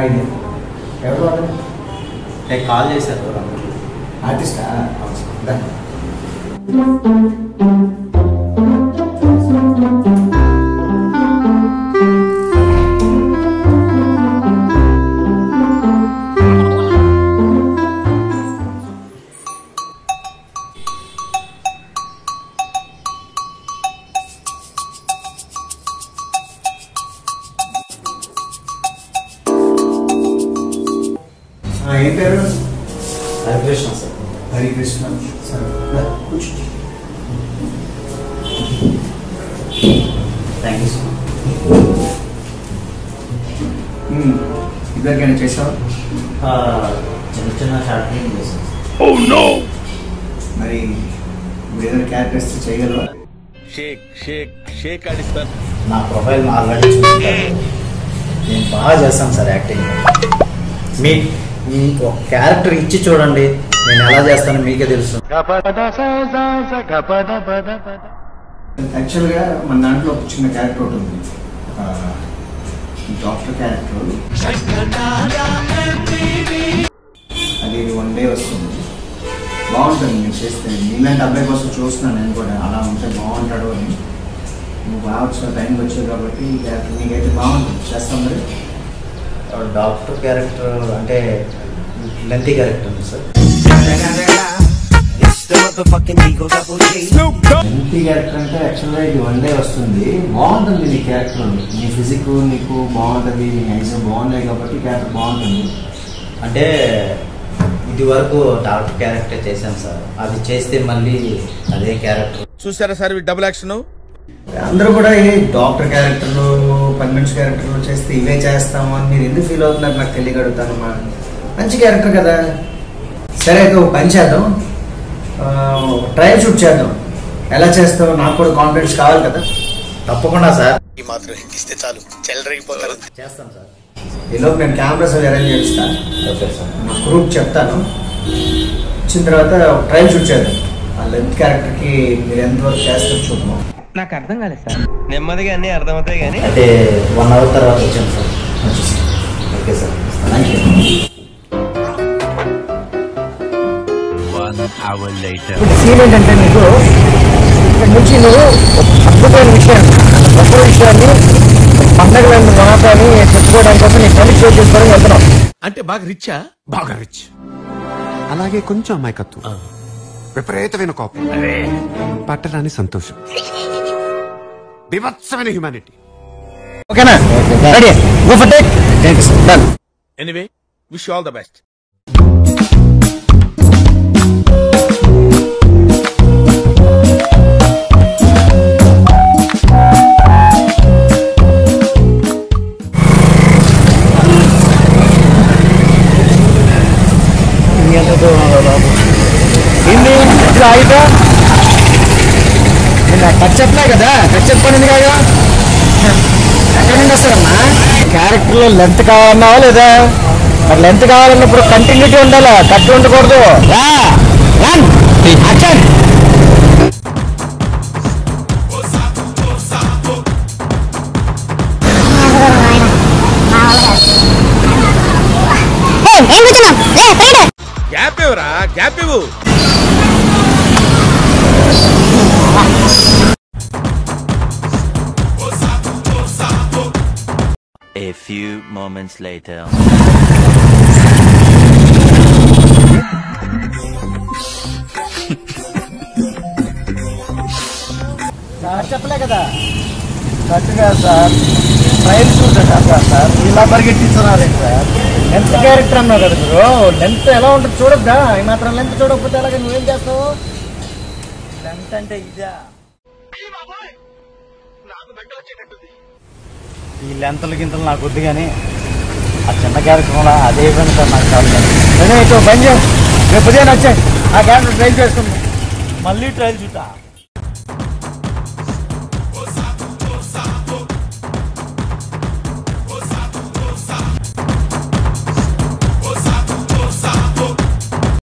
ఇది ఎవరు అంటే కాల్ చేశారు అందరూ ఆర్టిస్టా? దా. ఆ, పేరు హరికృష్ణ సార్ హరికృష్ణ సరే థ్యాంక్ యూ సార్ ఇద్దరికైనా చేసావు? చిన్న చిన్న షార్ట్ ఫిల్మ్ సార్. మరి మీరు ఏదైనా క్యారెక్టర్స్ చేయగలవా? షేక్ షేక్ షేక్ ఆడిస్తాను నా ప్రొఫైల్ ఆల్రెడీ చూసుకుంటారు నేను బాగా చేస్తాను సార్ యాక్టింగ్ మీ ఈ ఒక క్యారెక్టర్ ఇచ్చి చూడండి. నేను ఎలా చేస్తానో మీకే తెలుసు. యాక్చువల్గా మన దాంట్లో ఒక చిన్న క్యారెక్టర్ ఒకటి ఉంది. డాక్టర్ క్యారెక్టర్ అది వన్ డే వస్తుంది. బాగుంటుంది నేను చేస్తే. నీలాంటి అబ్బాయి కోసం చూస్తున్నాను నేను కూడా. అలా ఉంటే బాగుంటాడు అని. నువ్వు బాగా వచ్చిన టైంకి వచ్చావు కాబట్టి క్యారెక్టర్ నీకైతే బాగుంటుంది. చేస్తాం మరి? డాక్టర్ క్యారెక్టర్ అంటే లెంతీ క్యారెక్టర్ ఉంది సార్. ఎంపీ క్యారెక్టర్ అంటే యాక్చువల్గా ఇది వన్ డే వస్తుంది. బాగుంటుంది నీ క్యారెక్టర్ నీ ఫిజిక్ నీకు బాగుంటుంది నీ ఐజం బాగున్నాయి కాబట్టి క్యారెక్టర్ బాగుంటుంది. అంటే ఇది వరకు డాక్టర్ క్యారెక్టర్ చేశాను సార్. అది చేస్తే మళ్ళీ అదే క్యారెక్టర్ చూసారా సార్ డబుల్ యాక్షన్ అందరూ కూడా ఈ డాక్టర్ క్యారెక్టర్లు పని మనిషి క్యారెక్టర్లు చేస్తే ఇవే చేస్తాము అని మీరు ఎందుకు ఫీల్ అవుతున్నారు? నాకు తెలియగలుగుతాను మా మంచి క్యారెక్టర్ కదా. సరే అయితే ఒక పని చేద్దాం. ట్రయల్ షూట్ చేద్దాం. ఎలా చేస్తావు? నాకు కూడా కాన్ఫిడెన్స్ కావాలి కదా. తప్పకుండా సార్. ఈ మాత్రం ఇస్తే చాలు. చెల్లరగిపోతారు చేస్తాం సార్. ఈలోపు నేను కెమెరాస్ అవి అరేంజ్ చేస్తాను ఓకే సార్. నా గ్రూప్ చెప్తాను. వచ్చిన తర్వాత ఒక ట్రయల్ షూట్ చేద్దాం. ఆ లెంత్ క్యారెక్టర్కి మీరు ఎంతవరకు చేస్తారు చూద్దాం. నాకు అర్థం కాలేదు సార్. నెమ్మదిగా అన్ని అర్థమవుతాయి కానీ. అంటే వన్ అవర్ తర్వాత వచ్చాను sir. Okay sir. Thank you ఇప్పుడు సీన్ ఏంటంటే నీకు ఇక్కడ నుంచి నువ్వు అద్భుతమైన విషయం గొప్ప విషయాన్ని పండగలను మనాపాన్ని చెప్పుకోవడానికి కోసం నీ పని షేర్ వెళ్తున్నావు. అంటే బాగా రిచ్చా బాగా రిచ్ అలాగే కొంచెం అమాయకత్వం. విపరీతమైన కోపం. పట్టరాని సంతోషం. బిభత్సమైన హ్యుమానిటీ ఓకేనా ready go for take thanks done anyway wish all the best ఏంది ఇప్పుడు Touch చెప్పలే కదా? టచ్ చెప్పండి కాగా. ఎక్కడ నుండి వస్తారమ్మా? క్యారెక్టర్లో లెంత్ కావాలన్నావా లేదా? మరి లెంత్ కావాలన్నప్పుడు కంటిన్యూటీ ఉండాలా? కట్ ఉండకూడదు. రా రన్ యాక్షన్ గ్యాప్ ఇవ్వరా? గ్యాప్ ఇవ్వు. A few moments later. Sir చెప్పలే కదా. కరెక్ట్గా సార్. Trial shoot sir. ఇలా పరిగెట్టిస్తున్నారు సార్? లెంత్ క్యారెక్టర్ అన్నావు కదా మీరు. లెంత్ ఎలా ఉంటుంది చూడొద్దా? ఈ మాత్రం లెంత్ చూడకపోతే అలాగే నువ్వేం చేస్తావు? లెంత్ అంటే ఇదా? ఈ లెంతలు గింతలు నాకు వద్దు కానీ ఆ చిన్న క్యారెక్టర్ అదే పని సార్ నాకు కాదు నేనే ఇటు బంద్ చేయ. రేపు ఉదయం వచ్చాయి. ఆ క్యారెక్టర్ ట్రైల్ చేసుకుందాం. మళ్ళీ ట్రైల్ చూద్దా.